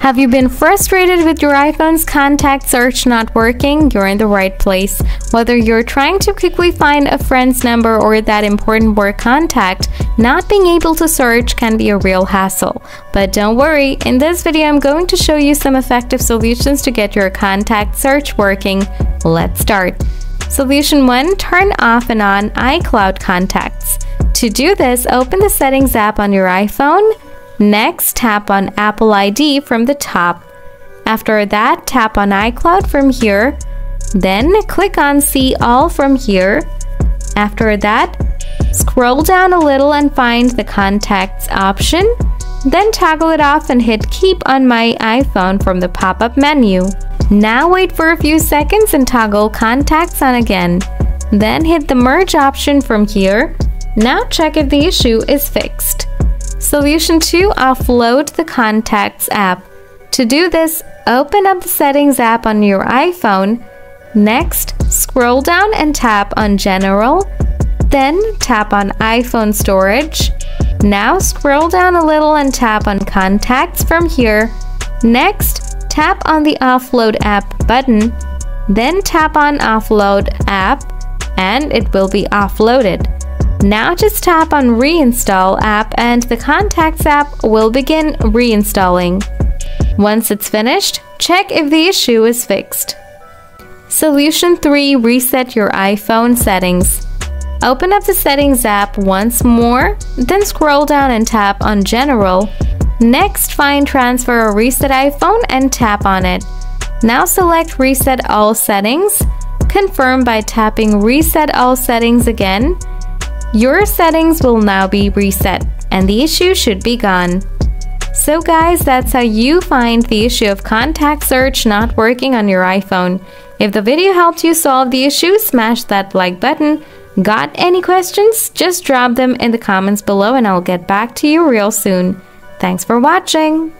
Have you been frustrated with your iPhone's contact search not working? You're in the right place. Whether you're trying to quickly find a friend's number or that important work contact, not being able to search can be a real hassle. But don't worry, in this video I'm going to show you some effective solutions to get your contact search working. Let's start. Solution 1. Turn off and on iCloud contacts. To do this, open the Settings app on your iPhone Next, tap on Apple ID from the top. After that, tap on iCloud from here. Then click on See All from here. After that, scroll down a little and find the Contacts option. Then toggle it off and hit Keep on my iPhone from the pop-up menu. Now wait for a few seconds and toggle Contacts on again. Then hit the Merge option from here. Now check if the issue is fixed. Solution 2. Offload the Contacts app. To do this, open up the Settings app on your iPhone. Next, scroll down and tap on General. Then tap on iPhone Storage. Now scroll down a little and tap on Contacts from here. Next, tap on the Offload App button. Then tap on Offload App and it will be offloaded. Now just tap on Reinstall app and the Contacts app will begin reinstalling. Once it's finished, check if the issue is fixed. Solution 3 Reset your iPhone settings. Open up the Settings app once more, then scroll down and tap on General. Next, find Transfer or Reset iPhone and tap on it. Now select Reset All Settings. Confirm by tapping Reset All Settings again your settings will now be reset and the issue should be gone. So guys, that's how you find the issue of contact search not working on your iPhone. If the video helped you solve the issue, smash that like button. Got any questions? Just drop them in the comments below and I'll get back to you real soon. Thanks for watching!